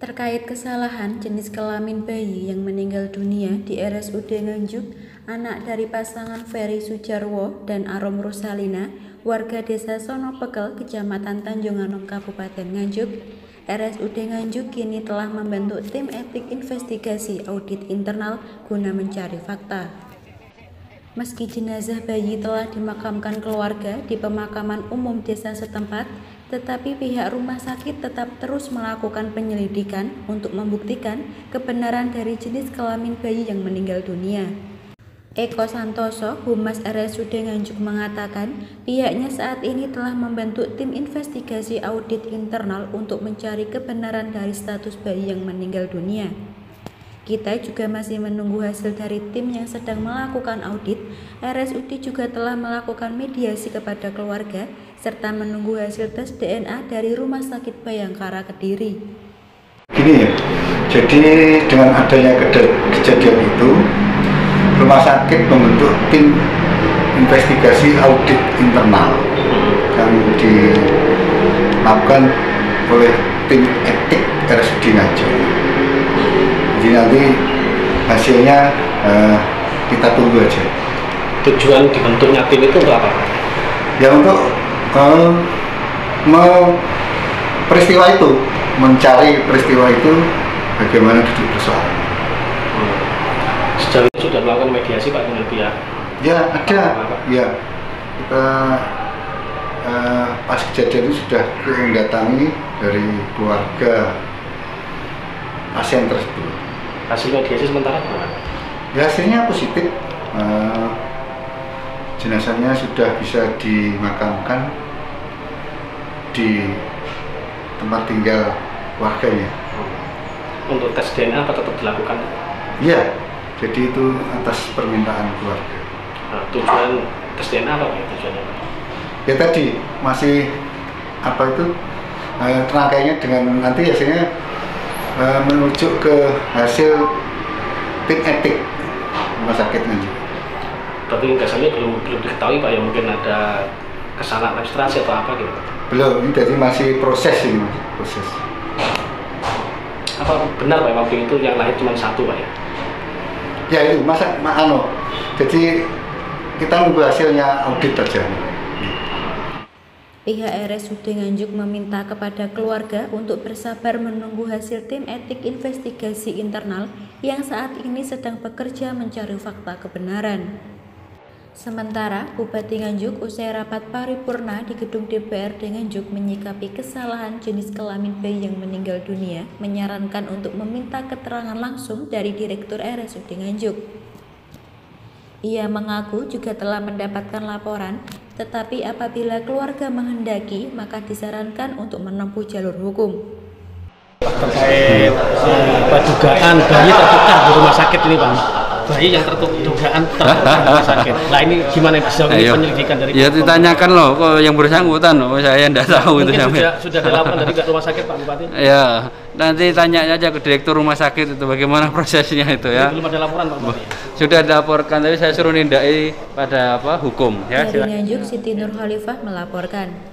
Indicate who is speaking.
Speaker 1: Terkait kesalahan jenis kelamin bayi yang meninggal dunia di RSUD Nganjuk, anak dari pasangan Ferry Sujarwo dan Arom Rosalina, warga desa Sonopekel, Kecamatan Tanjung Anom, Kabupaten Nganjuk, RSUD Nganjuk kini telah membentuk tim etik investigasi audit internal guna mencari fakta. Meski jenazah bayi telah dimakamkan keluarga di pemakaman umum desa setempat, tetapi pihak rumah sakit tetap terus melakukan penyelidikan untuk membuktikan kebenaran dari jenis kelamin bayi yang meninggal dunia. Eko Santoso, Humas RSUD Nganjuk mengatakan pihaknya saat ini telah membentuk tim investigasi audit internal untuk mencari kebenaran dari status bayi yang meninggal dunia. Kita juga masih menunggu hasil dari tim yang sedang melakukan audit. RSUD juga telah melakukan mediasi kepada keluarga serta menunggu hasil tes DNA dari Rumah Sakit Bayangkara Kediri.
Speaker 2: Gini ya, jadi dengan adanya kejadian rumah sakit membentuk tim investigasi audit internal yang dilakukan oleh tim etik RSUD. Jadi nanti hasilnya uh, kita tunggu aja.
Speaker 3: Tujuan dibentuknya tim itu untuk apa?
Speaker 2: Ya untuk uh, me peristiwa itu, mencari peristiwa itu bagaimana duduk persoalan.
Speaker 3: Sudah melakukan mediasi Pak dengan pihak?
Speaker 2: Ya ada, ya kita uh, pas kejadian itu sudah mendatangi dari keluarga pasien tersebut.
Speaker 3: Hasil mediasi sementara gimana?
Speaker 2: Ya hasilnya positif. Uh, jenazahnya sudah bisa dimakamkan di tempat tinggal warganya.
Speaker 3: Untuk tes DNA apa tetap dilakukan?
Speaker 2: Iya, jadi itu atas permintaan keluarga.
Speaker 3: Nah, tujuan tes DNA apa ya tujuannya?
Speaker 2: Ya tadi masih apa itu? Eh, rangkaiannya dengan nanti hasilnya eh, menuju ke hasil tim etik rumah sakit nanti
Speaker 3: berarti dasarnya belum belum diketahui pak ya mungkin ada kesalahan administrasi atau apa gitu
Speaker 2: belum ini jadi masih proses ini mas. Proses.
Speaker 3: Apa benar pak waktu itu yang lahir cuma satu pak ya
Speaker 2: ya itu masa ma ano jadi kita nunggu hasilnya audit aja
Speaker 1: Pihak RSUD Nganjuk meminta kepada keluarga untuk bersabar menunggu hasil tim etik investigasi internal yang saat ini sedang bekerja mencari fakta kebenaran. Sementara Bupati Nganjuk usai rapat paripurna di gedung DPRD Nganjuk menyikapi kesalahan jenis kelamin bayi yang meninggal dunia, menyarankan untuk meminta keterangan langsung dari Direktur RSUD Nganjuk. Ia mengaku juga telah mendapatkan laporan, tetapi apabila keluarga menghendaki, maka disarankan untuk menempuh jalur hukum.
Speaker 3: Terkait eh, dugaan bayi tertukar di rumah sakit ini, Pak bayi yang terdugaan rumah sakit. Nah ini gimana bisa Ayo. penyelidikan dari
Speaker 4: Ya ditanyakan loh, kok yang bersangkutan loh, saya tidak tahu
Speaker 3: Mungkin itu sudah, sudah dilakukan dari rumah sakit Pak Bupati?
Speaker 4: Ya, nanti tanya aja ke direktur rumah sakit itu bagaimana prosesnya itu ya.
Speaker 3: belum ada laporan Pak Bupati?
Speaker 4: Sudah dilaporkan, tapi saya suruh nindai pada apa hukum
Speaker 1: ya. Dari Nganjuk, Siti Nur Khalifah melaporkan.